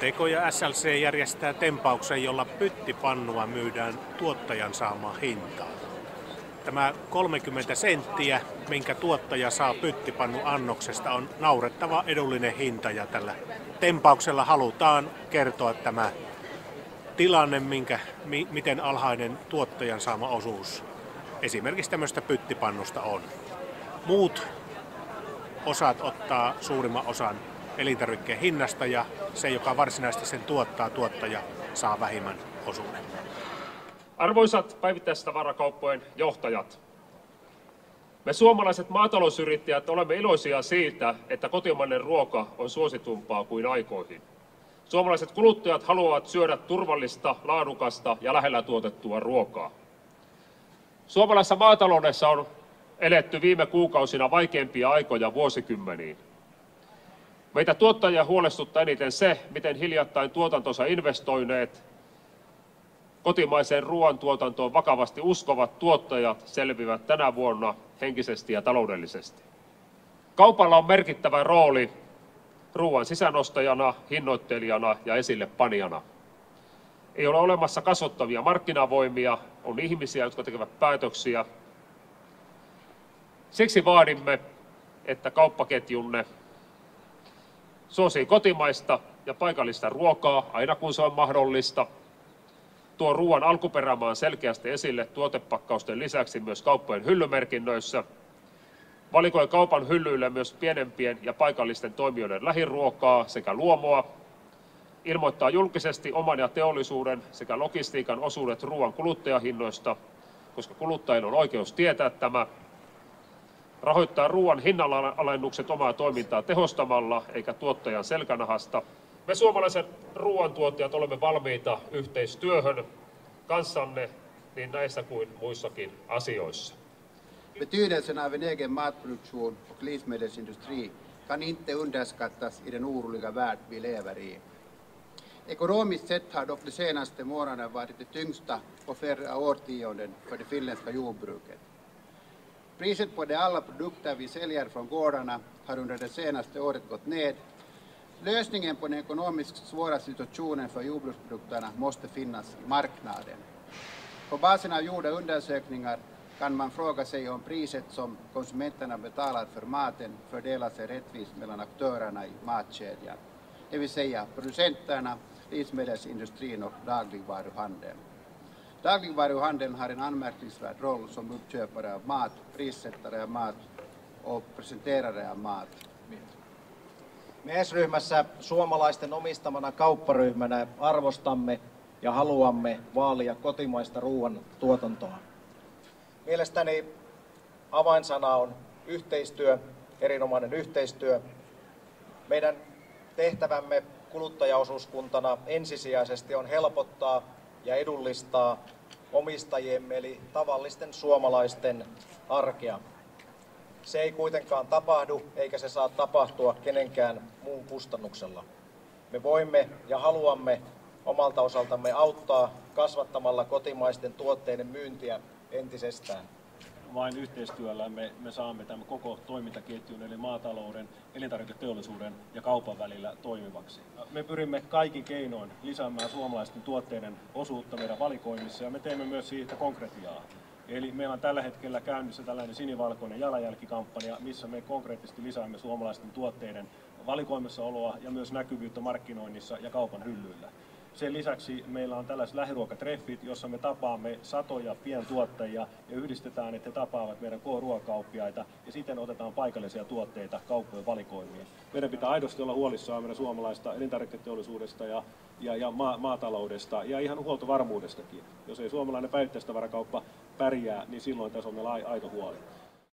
MTK ja SLC järjestää tempauksen, jolla pyttipannua myydään tuottajan saamaan hintaan. Tämä 30 senttiä, minkä tuottaja saa pyttipannu annoksesta, on naurettava edullinen hinta ja tällä tempauksella halutaan kertoa tämä tilanne, minkä, mi, miten alhainen tuottajan saama osuus esimerkiksi tämmöistä pyttipannusta on. Muut osat ottaa suurimman osan elintarvikkeen hinnasta ja se, joka varsinaisesti sen tuottaa, tuottaja saa vähimmän osuuden. Arvoisat päivittäistavarakauppojen johtajat, me suomalaiset maatalousyrittäjät olemme iloisia siitä, että kotimainen ruoka on suositumpaa kuin aikoihin. Suomalaiset kuluttajat haluavat syödä turvallista, laadukasta ja lähellä tuotettua ruokaa. Suomalaisessa maataloudessa on eletty viime kuukausina vaikeimpia aikoja vuosikymmeniin. Meitä tuottajia huolestuttaa eniten se, miten hiljattain tuotantonsa investoineet kotimaiseen ruoantuotantoon vakavasti uskovat tuottajat selvivät tänä vuonna henkisesti ja taloudellisesti. Kaupalla on merkittävä rooli ruoan sisänostajana, hinnoittelijana ja esille panijana. Ei ole olemassa kasvattavia markkinavoimia, on ihmisiä, jotka tekevät päätöksiä. Siksi vaadimme, että kauppaketjunne suosii kotimaista ja paikallista ruokaa aina kun se on mahdollista. Tuo ruoan alkuperämaan selkeästi esille tuotepakkausten lisäksi myös kauppojen hyllymerkinnöissä. Valikoi kaupan hyllyille myös pienempien ja paikallisten toimijoiden lähiruokaa sekä luomoa. Ilmoittaa julkisesti oman ja teollisuuden sekä logistiikan osuudet ruoan kuluttajahinnoista, koska kuluttajilla on oikeus tietää tämä rahoittaa ruoan hinnanalennukset omaa toimintaa tehostamalla eikä tuottajan selkänahasta. Me suomalaiset ruoantuottajat olemme valmiita yhteistyöhön kanssanne niin näissä kuin muissakin asioissa. Betydelsen av en egen matproduktion och livsmedelsindustri kan inte underskattas i den oroliga värld vi lever i. Ekonomiskt sett har dock de senaste månaderna varit det tyngsta på flera årtionden för det finländska jordbruket. Priset på de alla produkter vi säljer från gårdarna har under det senaste året gått ned. Lösningen på den ekonomiskt svåra situationen för jordbruksprodukterna måste finnas i marknaden. På basen av gjorda undersökningar kan man fråga sig om priset som konsumenterna betalar för maten fördelar sig rättvist mellan aktörerna i matkedjan, det vill säga producenterna, livsmedelsindustrin och dagligvaruhandeln. Dagligvaruhandeln har en anmärkningsvärd roll som uppköpare av mat, prissättare av mat och presenterare av mat. Me suomalaisten omistamana kaupparyhmänä arvostamme ja haluamme vaalia kotimaista ruoan tuotantoa. Mielestäni avainsana on yhteistyö, erinomainen yhteistyö. Meidän tehtävämme kuluttajaosuuskuntana ensisijaisesti on helpottaa ja edullistaa omistajiemme eli tavallisten suomalaisten arkea. Se ei kuitenkaan tapahdu eikä se saa tapahtua kenenkään muun kustannuksella. Me voimme ja haluamme omalta osaltamme auttaa kasvattamalla kotimaisten tuotteiden myyntiä entisestään vain yhteistyöllä me, me saamme tämän koko toimintaketjun, eli maatalouden, elintarviketeollisuuden ja kaupan välillä toimivaksi. Me pyrimme kaikin keinoin lisäämään suomalaisten tuotteiden osuutta meidän valikoimissa ja me teemme myös siitä konkretiaa. Eli meillä on tällä hetkellä käynnissä tällainen sinivalkoinen jalanjälkikampanja, missä me konkreettisesti lisäämme suomalaisten tuotteiden valikoimissa oloa ja myös näkyvyyttä markkinoinnissa ja kaupan hyllyillä. Sen lisäksi meillä on tällaiset lähiruokatreffit, jossa me tapaamme satoja pientuottajia ja yhdistetään, että he tapaavat meidän K-ruokakauppiaita ja siten otetaan paikallisia tuotteita kauppojen valikoimiin. Meidän pitää aidosti olla huolissaan meidän suomalaista elintarviketeollisuudesta ja, ja, ja ma- maataloudesta ja ihan huoltovarmuudestakin. Jos ei suomalainen päivittäistavarakauppa pärjää, niin silloin tässä on meillä aito huoli.